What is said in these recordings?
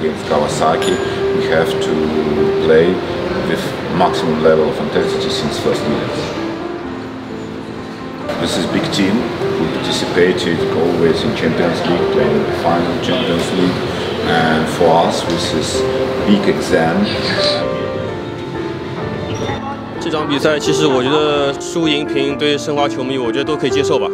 against Kawasaki, we have to play with maximum level of intensity since first minutes. This is big team who participated always in Champions League, playing the final Champions League, and for us this is big exam. 这场比赛其实我觉得输赢平对申花球迷，我觉得都可以接受吧。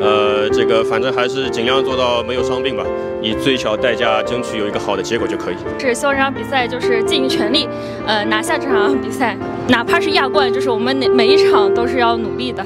呃，这个反正还是尽量做到没有伤病吧，以最小代价争取有一个好的结果就可以。是希望这场比赛就是尽全力，呃，拿下这场比赛，哪怕是亚冠，就是我们每每一场都是要努力的。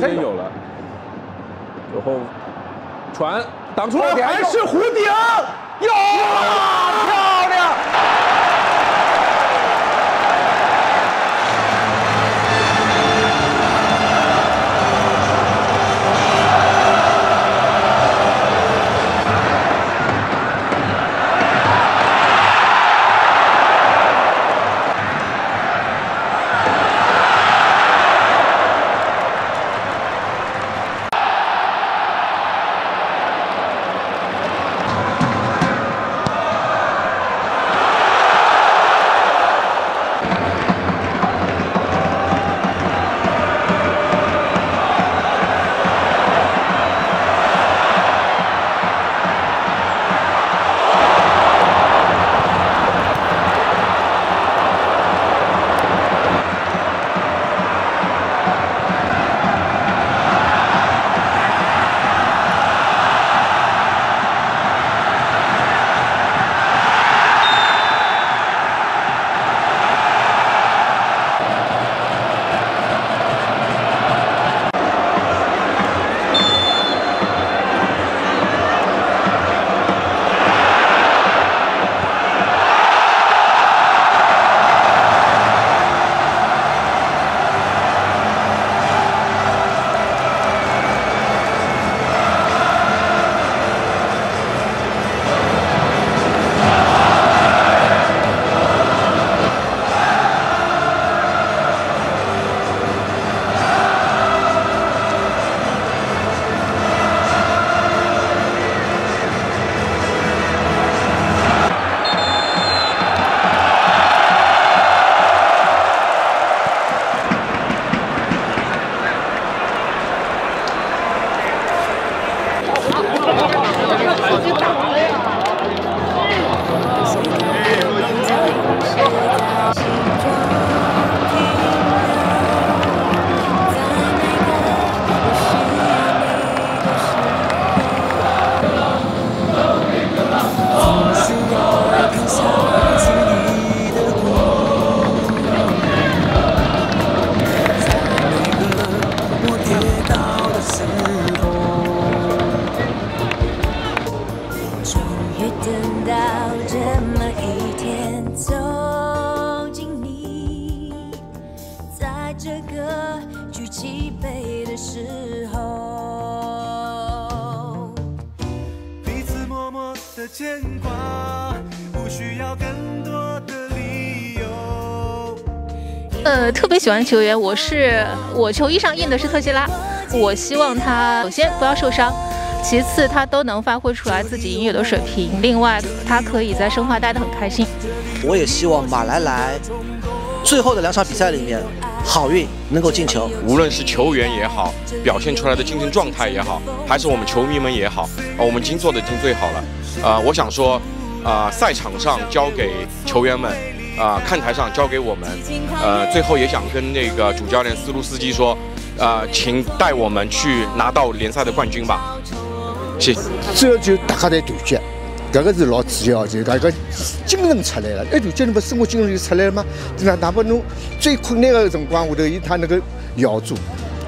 间有了，然后传挡出来，还是弧顶，有等到这么一天走进你，在这个举起杯的时候，彼此默默的牵挂，不需要更多的理由。呃，特别喜欢球员，我是我球衣上印的是特西拉，我希望他首先不要受伤，其次他都能发挥出来自己应有的水平，另外他可以在申花待得很开心。我也希望马来来最后的两场比赛里面，好运能够进球。无论是球员也好，表现出来的精神状态也好，还是我们球迷们也好，啊，我们已经做的已经最好了。啊，我想说，啊，赛场上交给球员们。啊，看台上交给我们，呃，最后也想跟那个主教练斯卢斯基说，呃，请带我们去拿到联赛的冠军吧，谢谢。主要就大家在团结，搿个是老主要，就搿个精神出来了，一团结，你不生活精神就出来了吗？那哪怕侬最困难的辰光下头，伊他能够咬住、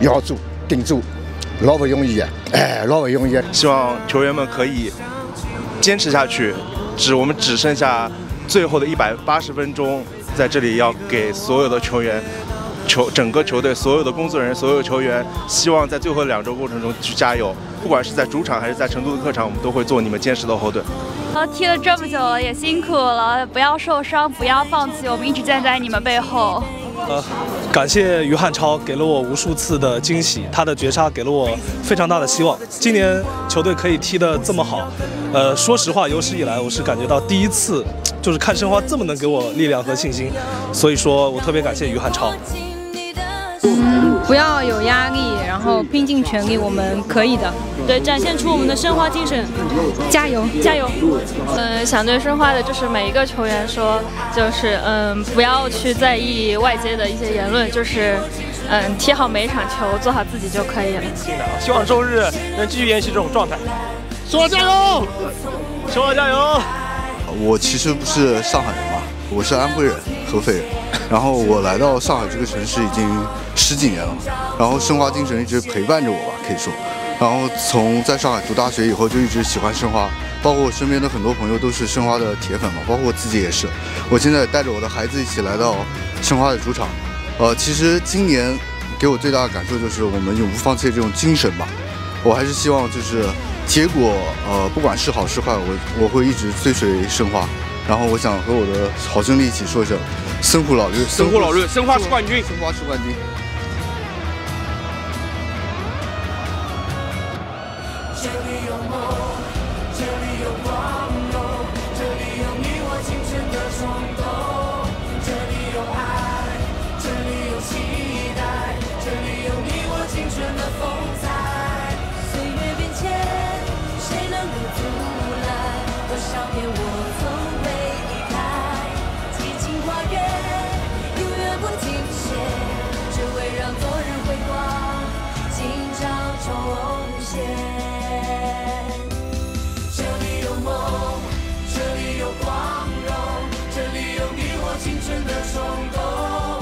咬住、顶住，老不容易啊，哎，老不容易。希望球员们可以坚持下去，只我们只剩下。最后的一百八十分钟，在这里要给所有的球员、球整个球队所有的工作人员、所有球员，希望在最后两周过程中去加油。不管是在主场还是在成都的客场，我们都会做你们坚实的后盾。踢了这么久了，也辛苦了，不要受伤，不要放弃，我们一直站在你们背后。呃，感谢于汉超给了我无数次的惊喜，他的绝杀给了我非常大的希望。今年球队可以踢得这么好，呃，说实话，有史以来我是感觉到第一次。就是看申花这么能给我力量和信心，所以说我特别感谢于汉超。嗯，不要有压后拼尽全力，我们可以的。对，展现出我们的申花精神，加油，加油。嗯，想对申花的就是每一个球员说，就是嗯，不要去在意外界的一些言论，就是嗯，踢好每一场球，做好自己就可以了。希望周日能继续延续这种状态。申花加油！申花加油！我其实不是上海人嘛，我是安徽人，合肥人。然后我来到上海这个城市已经十几年了，然后申花精神一直陪伴着我吧，可以说。然后从在上海读大学以后就一直喜欢申花，包括我身边的很多朋友都是申花的铁粉嘛，包括我自己也是。我现在带着我的孩子一起来到申花的主场，呃，其实今年给我最大的感受就是我们永不放弃这种精神吧。我还是希望就是。结果，呃，不管是好是坏，我我会一直追随申花。然后，我想和我的好兄弟一起说一声：申虎老六，申虎老六，申花是冠军，申花是冠军。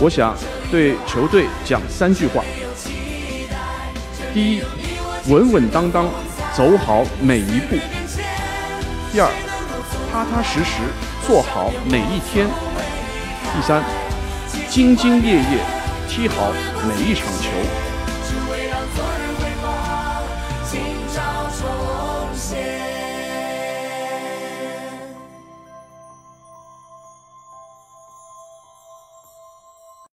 我想对球队讲三句话：第一，稳稳当当走好每一步；第二，踏踏实实做好每一天；第三，兢兢业业踢好每一场球。